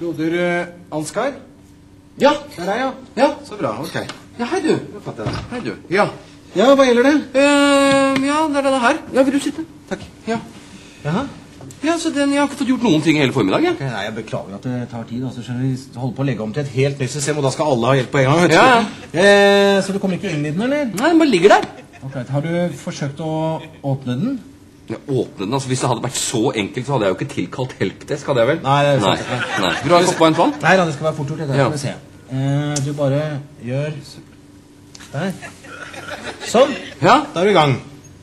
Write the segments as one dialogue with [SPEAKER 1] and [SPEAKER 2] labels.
[SPEAKER 1] Broder eh, Ansgar?
[SPEAKER 2] Ja.
[SPEAKER 1] Det er deg, ja.
[SPEAKER 2] Ja.
[SPEAKER 1] Så bra. Ok.
[SPEAKER 2] ja, hei du.
[SPEAKER 1] Da fatter jeg det.
[SPEAKER 2] Hei du. Ja.
[SPEAKER 1] Ja, hva gjelder det?
[SPEAKER 2] Uh, ja, det er denne her. Ja, vil du sitte?
[SPEAKER 1] Takk.
[SPEAKER 2] Ja.
[SPEAKER 1] Jaha.
[SPEAKER 2] Ja, så den, Jeg har ikke fått gjort noen ting hele formiddagen.
[SPEAKER 1] Okay, Nei, Jeg beklager at det tar tid. altså, skjønner. Vi holder på å legge om til et helt nytt system, og da skal alle ha hjelp på en gang. vet du.
[SPEAKER 2] Ja,
[SPEAKER 1] Eh, så du kommer ikke inn i den, eller?
[SPEAKER 2] Nei, den bare ligger der.
[SPEAKER 1] Ok, Har du forsøkt å åpne den?
[SPEAKER 2] Åpne den, altså Hvis det hadde vært så enkelt, så hadde jeg jo ikke tilkalt helpdesk. hadde jeg vel?
[SPEAKER 1] Nei, det er
[SPEAKER 2] Nei.
[SPEAKER 1] sant.
[SPEAKER 2] Nei. Vil du ha en kopp en vann?
[SPEAKER 1] Nei da, det skal være fort gjort. Det
[SPEAKER 2] Ja.
[SPEAKER 1] skal vi se. Eh, du bare gjør Der. Sånn.
[SPEAKER 2] Ja.
[SPEAKER 1] Da er du i gang.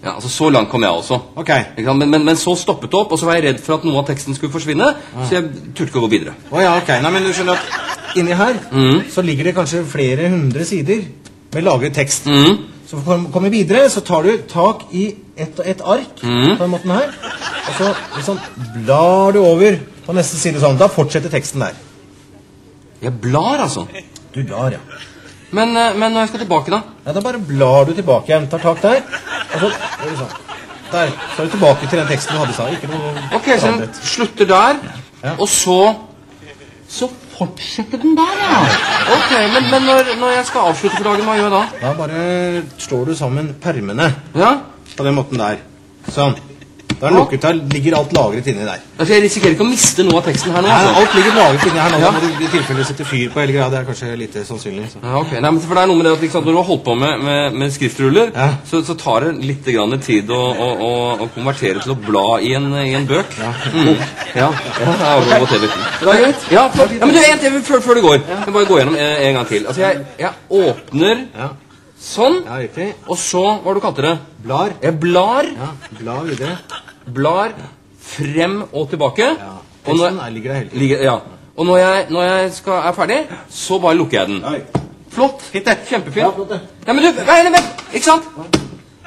[SPEAKER 2] ja, altså Så langt kom jeg også.
[SPEAKER 1] Ok.
[SPEAKER 2] Men, men, men så stoppet det opp, og så var jeg redd for at noe av teksten skulle forsvinne. Så jeg turte ikke å gå videre.
[SPEAKER 1] Oh, ja, ok. Nei, men du skjønner at inni her så ligger det kanskje flere hundre sider med lagret tekst.
[SPEAKER 2] Mhm.
[SPEAKER 1] Så for å komme videre, så tar du tak i ett og ett ark på den måten her. Og så liksom blar du over på neste side sånn. Da fortsetter teksten der.
[SPEAKER 2] Jeg blar, altså.
[SPEAKER 1] Du blar, ja.
[SPEAKER 2] Men, eh, men når jeg skal tilbake, da?
[SPEAKER 1] ja. Da bare blar du tilbake igjen. Tar tak der. Og så gjør du sånn. Der. Så er du tilbake til den teksten du hadde i stad.
[SPEAKER 2] Ok, så den slutter der,
[SPEAKER 1] Ja.
[SPEAKER 2] og så Så fortsetter den der, ja. Ok, Men, men når, når jeg skal avslutte for dagen, hva gjør jeg da?
[SPEAKER 1] Da bare slår du sammen permene
[SPEAKER 2] Ja?
[SPEAKER 1] på den måten der. Sånn. Da er den lukket. her, ligger alt lagret inni der.
[SPEAKER 2] Altså, Jeg risikerer ikke å miste noe av teksten her nå?
[SPEAKER 1] Nei,
[SPEAKER 2] altså.
[SPEAKER 1] alt ligger lagret inni her nå.
[SPEAKER 2] Ja.
[SPEAKER 1] Da må du i tilfelle sette fyr på hele greia. Det er kanskje lite sannsynlig. Så.
[SPEAKER 2] Ja, ok. Nei, men for det er noe med det at liksom, Når du har holdt på med, med, med skriftruller,
[SPEAKER 1] Ja.
[SPEAKER 2] så, så tar det litt grann tid å, å, å, å konvertere til å bla i en, i en bøk. Ja. Mm. ja. ja det er
[SPEAKER 1] greit.
[SPEAKER 2] Ja, for, ja, men du, en til før, før du går. Jeg bare gå gjennom en, en gang til. Altså, jeg, jeg åpner
[SPEAKER 1] Ja.
[SPEAKER 2] sånn,
[SPEAKER 1] ja,
[SPEAKER 2] og så Hva var det du kalte det?
[SPEAKER 1] Blar.
[SPEAKER 2] Jeg blar,
[SPEAKER 1] Ja, blar videre.
[SPEAKER 2] Blar frem og tilbake.
[SPEAKER 1] Ja.
[SPEAKER 2] Og når,
[SPEAKER 1] er, ligger der hele tiden.
[SPEAKER 2] ligger, ja. og når jeg, når jeg skal, er ferdig, så bare lukker jeg den.
[SPEAKER 1] Oi.
[SPEAKER 2] Flott.
[SPEAKER 1] Fint det.
[SPEAKER 2] Kjempefint.
[SPEAKER 1] Ja, flott det.
[SPEAKER 2] Nei, men du, vent, vent, ikke sant?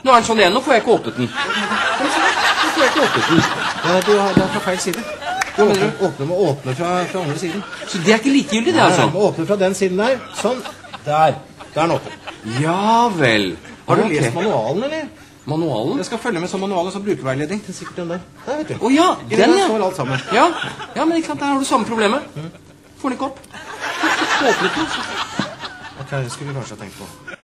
[SPEAKER 2] Nå er den sånn igjen. Nå får jeg ikke åpnet den. Nå får jeg ikke åpnet den.
[SPEAKER 1] Du det er fra feil side. Du åpner, åpner, må åpne fra, fra andre siden.
[SPEAKER 2] Så det er ikke likegyldig, det,
[SPEAKER 1] Nei,
[SPEAKER 2] altså?
[SPEAKER 1] må åpne fra den siden der. Sånn. Der. Der er den åpen.
[SPEAKER 2] Ja vel.
[SPEAKER 1] Har du
[SPEAKER 2] okay.
[SPEAKER 1] lest manualen, eller?
[SPEAKER 2] Manualen?
[SPEAKER 1] Jeg skal følge med som manual og som brukerveiledning. til sikkert den der. Der, vet du.
[SPEAKER 2] Å ja, den,
[SPEAKER 1] den,
[SPEAKER 2] ja.
[SPEAKER 1] står alt sammen.
[SPEAKER 2] ja. Ja, men ikke sant, der har du samme problemet. Får den ikke opp. Åpnet den.
[SPEAKER 1] Ok, det skulle vi kanskje ha tenkt på.